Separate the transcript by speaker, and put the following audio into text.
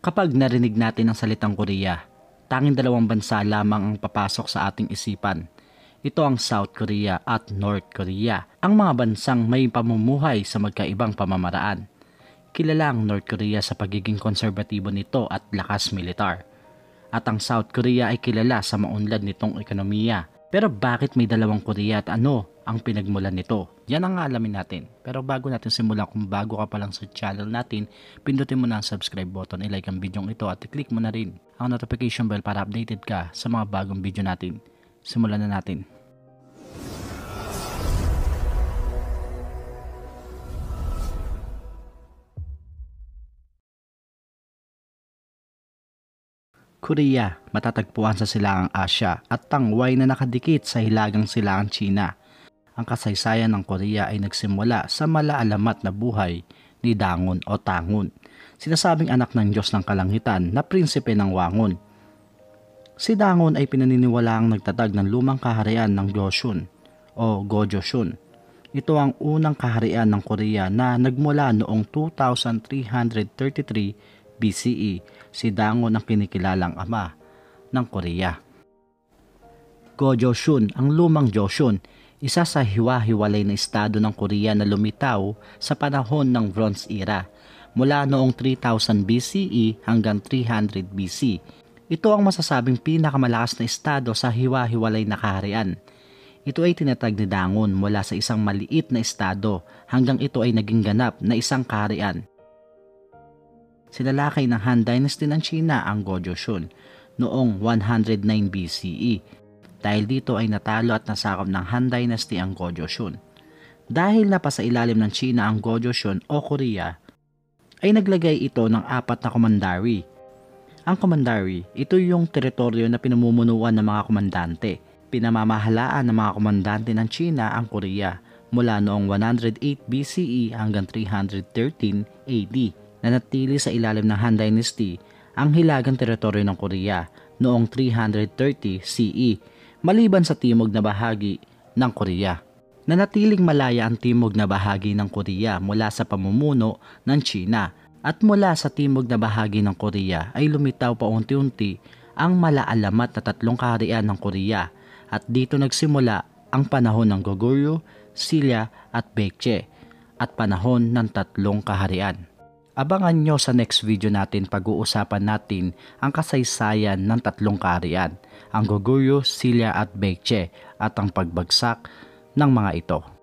Speaker 1: Kapag narinig natin ang salitang Korea, tanging dalawang bansa lamang ang papasok sa ating isipan. Ito ang South Korea at North Korea, ang mga bansang may pamumuhay sa magkaibang pamamaraan. Kilala ang North Korea sa pagiging konserbatibo nito at lakas militar. At ang South Korea ay kilala sa maunlad nitong ekonomiya. Pero bakit may dalawang Korea at ano ang pinagmulan nito? Yan ang alamin natin. Pero bago natin simulan, kung bago ka pa lang sa channel natin, pindutin mo na ang subscribe button, ilike ang video ito at i-click mo na rin ang notification bell para updated ka sa mga bagong video natin. Simulan na natin. Korea, matatagpuan sa silangang Asya at tangway na nakadikit sa hilagang silangang China. Ang kasaysayan ng Korea ay nagsimula sa malaalamat na buhay ni Dangon o Tangon, sinasabing anak ng Diyos ng Kalangitan na prinsipe ng Wangon. Si Dangon ay pinaniniwalaang nagtatag ng lumang kaharian ng Joseon o Gojoseon. Ito ang unang kaharian ng Korea na nagmula noong 2333 BCE si Dangon ang kinikilalang ama ng Korea. Go Joseon, ang lumang Joseon, isa sa hiwa-hiwalay na estado ng Korea na lumitaw sa panahon ng Bronze Era mula noong 3000 BCE hanggang 300 BC. Ito ang masasabing pinakamalakas na estado sa hiwa-hiwalay na kaharian. Ito ay tinatag ni Dangon mula sa isang maliit na estado hanggang ito ay naging ganap na isang kaharian Sinalakay ng Han Dynasty ng China ang Gojoseon noong 109 BCE. Dahil dito ay natalo at nasakop ng Han Dynasty ang Gojoseon. Dahil napasa ilalim ng China ang Gojoseon o Korea, ay naglagay ito ng apat na komandari. Ang komandari, ito yung teritoryo na pinamumunuan ng mga komandante. Pinamamahalaan ng mga komandante ng China ang Korea mula noong 108 BCE hanggang 313 AD nanatili sa ilalim ng Han Dynasty ang hilagang teritoryo ng Korea noong 330 CE maliban sa timog na bahagi ng Korea. Nanatiling malaya ang timog na bahagi ng Korea mula sa pamumuno ng China at mula sa timog na bahagi ng Korea ay lumitaw pa unti-unti ang malaalamat na tatlong kaharian ng Korea at dito nagsimula ang panahon ng Goguryeo, Silla at Baekje at panahon ng tatlong kaharian. Abangan nyo sa next video natin pag-uusapan natin ang kasaysayan ng tatlong kaharian, ang Goguryeo, Silla at Baekje at ang pagbagsak ng mga ito.